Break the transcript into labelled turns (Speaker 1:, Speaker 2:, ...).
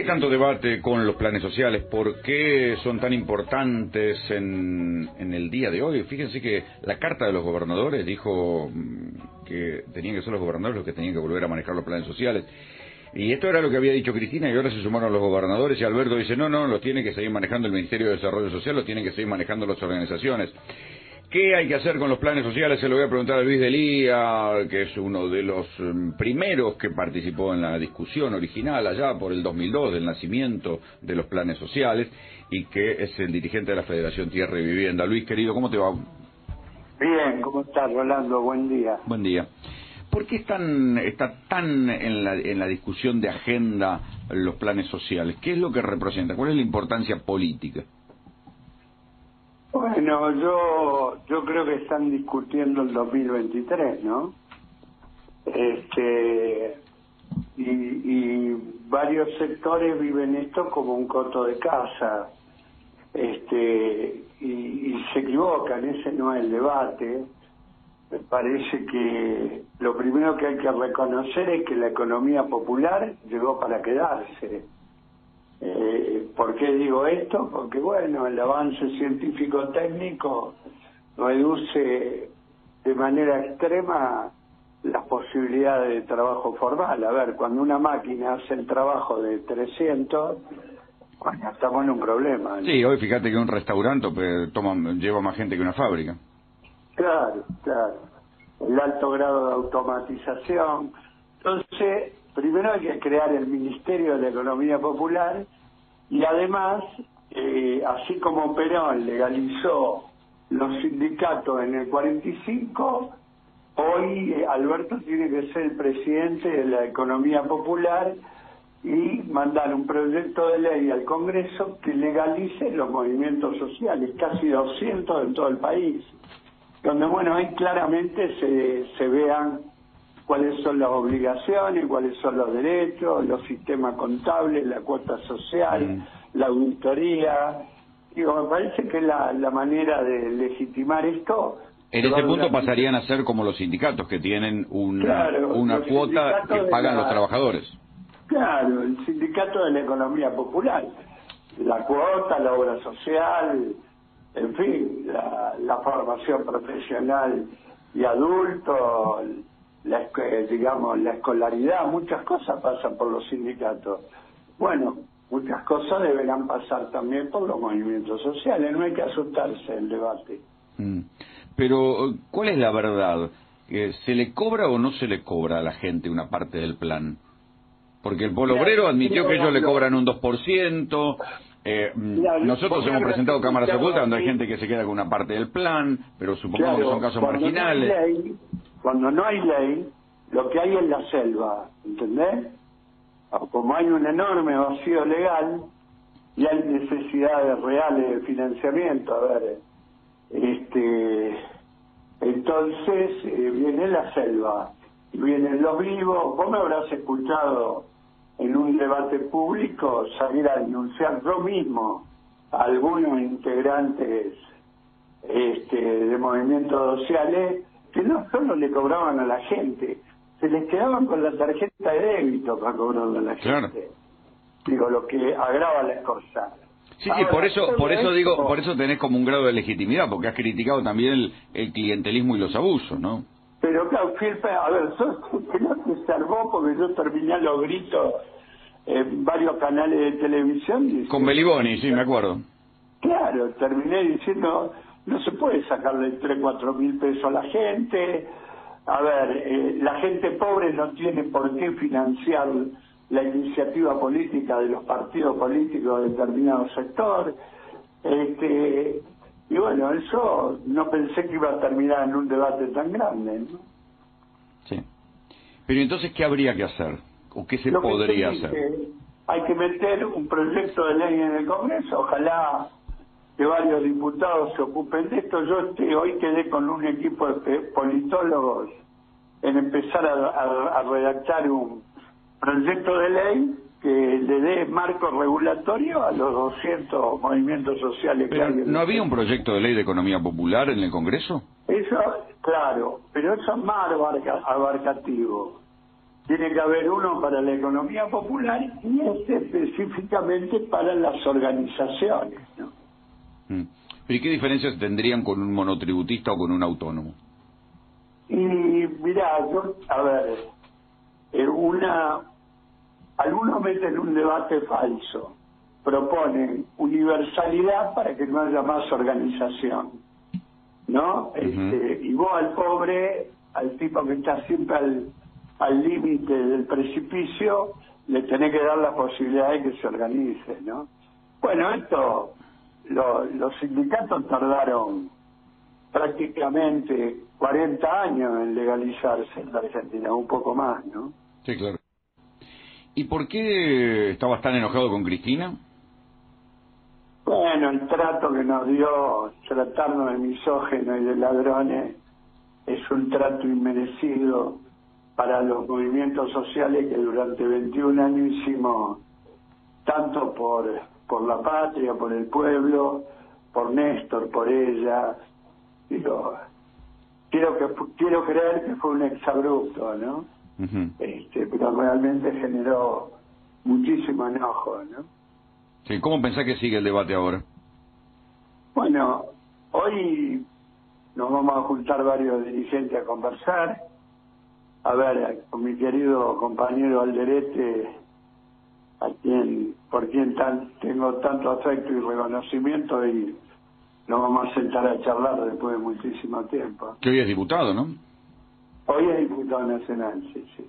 Speaker 1: qué tanto debate con los planes sociales? ¿Por qué son tan importantes en, en el día de hoy? Fíjense que la carta de los gobernadores dijo mm, que tenían que ser los gobernadores los que tenían que volver a manejar los planes sociales. Y esto era lo que había dicho Cristina y ahora se sumaron los gobernadores y Alberto dice, no, no, lo tiene que seguir manejando el Ministerio de Desarrollo Social, lo tienen que seguir manejando las organizaciones. ¿Qué hay que hacer con los planes sociales? Se lo voy a preguntar a Luis Delía, que es uno de los mm, primeros que participó en la discusión original allá por el 2002 del nacimiento de los planes sociales y que es el dirigente de la Federación Tierra y Vivienda. Luis, querido, ¿cómo te va?
Speaker 2: Bien, ¿cómo estás, Rolando? Buen día.
Speaker 1: Buen día. ¿Por qué están, está tan en la, en la discusión de agenda los planes sociales? ¿Qué es lo que representa? ¿Cuál es la importancia política?
Speaker 2: Bueno, yo yo creo que están discutiendo el 2023, ¿no? Este y, y varios sectores viven esto como un coto de casa, este y, y se equivocan, ese no es el debate. Me parece que lo primero que hay que reconocer es que la economía popular llegó para quedarse ¿Por qué digo esto? Porque, bueno, el avance científico-técnico reduce de manera extrema las posibilidades de trabajo formal. A ver, cuando una máquina hace el trabajo de 300, bueno, estamos en un problema.
Speaker 1: Sí, hoy fíjate que un restaurante toma, lleva más gente que una fábrica.
Speaker 2: Claro, claro. El alto grado de automatización. Entonces, primero hay que crear el Ministerio de la Economía Popular y además, eh, así como Perón legalizó los sindicatos en el 45, hoy eh, Alberto tiene que ser el presidente de la economía popular y mandar un proyecto de ley al Congreso que legalice los movimientos sociales, casi 200 en todo el país, donde, bueno, ahí claramente se, se vean cuáles son las obligaciones, cuáles son los derechos, los sistemas contables, la cuota social, mm. la auditoría. Digo, me parece que la, la manera de legitimar esto...
Speaker 1: En ese punto pasarían a ser como los sindicatos, que tienen una, una cuota que pagan los trabajadores.
Speaker 2: Claro, el sindicato de la economía popular. La cuota, la obra social, en fin, la, la formación profesional y adulto, la, digamos, la escolaridad, muchas cosas pasan por los sindicatos. Bueno, muchas cosas deberán pasar también por los movimientos sociales, no hay que asustarse el debate.
Speaker 1: Mm. Pero, ¿cuál es la verdad? ¿Se le cobra o no se le cobra a la gente una parte del plan? Porque el Polo Obrero admitió que ellos le cobran un 2%. Eh, mm, nosotros hemos presentado cámaras ocultas donde hay gente que se queda con una parte del plan, pero supongamos que son casos marginales
Speaker 2: cuando no hay ley, lo que hay es la selva, ¿entendés? Como hay un enorme vacío legal y hay necesidades reales de financiamiento, a ver, este, entonces eh, viene la selva y vienen los vivos. Vos me habrás escuchado en un debate público salir a denunciar yo mismo a algunos integrantes este, de movimientos sociales que no solo le cobraban a la gente, se les quedaban con la tarjeta de débito para cobrarle a la gente. Digo, lo que agrava las cosas.
Speaker 1: Sí, sí, por eso, por eso digo, por eso tenés como un grado de legitimidad, porque has criticado también el, clientelismo y los abusos, ¿no?
Speaker 2: Pero claro, a ver, sos que no te salvó porque yo terminé los gritos en varios canales de televisión.
Speaker 1: Con Beliboni, sí, me acuerdo.
Speaker 2: Claro, terminé diciendo, no se puede sacarle 3, 4 mil pesos a la gente. A ver, eh, la gente pobre no tiene por qué financiar la iniciativa política de los partidos políticos de determinado sector. Este, y bueno, eso no pensé que iba a terminar en un debate tan grande. ¿no?
Speaker 1: Sí. Pero entonces, ¿qué habría que hacer? ¿O qué se podría hacer?
Speaker 2: Hay que meter un proyecto de ley en el Congreso, ojalá que varios diputados se ocupen de esto. Yo este, hoy quedé con un equipo de politólogos en empezar a, redactar un proyecto de ley que le dé marco regulatorio a los 200 movimientos sociales
Speaker 1: que hay. ¿No había un proyecto de ley de economía popular en el Congreso?
Speaker 2: Eso, claro, pero eso es más abarcativo. tiene que haber uno para la economía popular y este específicamente para las organizaciones. ¿no?
Speaker 1: Mm. ¿Y qué diferencias tendrían con un monotributista o con un autónomo?
Speaker 2: Y mira, yo, a ver, eh, una, algunos meten un debate falso, proponen universalidad para que no haya más organización, ¿no? este, y vos al pobre, al tipo que está siempre al al límite del precipicio, le tenés que dar la posibilidad de que se organice, ¿no? Bueno, esto, los sindicatos tardaron prácticamente 40 años en legalizarse en la Argentina, un poco más, ¿no?
Speaker 1: Sí, claro. ¿Y por qué estabas tan enojado con Cristina?
Speaker 2: Bueno, el trato que nos dio tratarnos de misógenos y de ladrones es un trato inmerecido para los movimientos sociales que durante 21 años hicimos tanto por, por la patria, por el pueblo, por Néstor, por ella. Digo, quiero, que, quiero creer que fue un exabrupto, ¿no? este, pero realmente generó muchísimo enojo, ¿no?
Speaker 1: Sí, ¿Cómo pensás que sigue el debate ahora?
Speaker 2: Bueno, hoy nos vamos a juntar varios dirigentes a conversar a ver, con mi querido compañero Alderete, a quien, por quien tan, tengo tanto afecto y reconocimiento y nos vamos a sentar a charlar después de muchísimo tiempo.
Speaker 1: Que hoy es diputado, ¿no?
Speaker 2: Hoy es diputado nacional, sí, sí.